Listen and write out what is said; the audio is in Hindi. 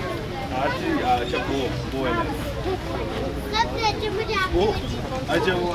अच्छा वो वो है। वो अच्छा वो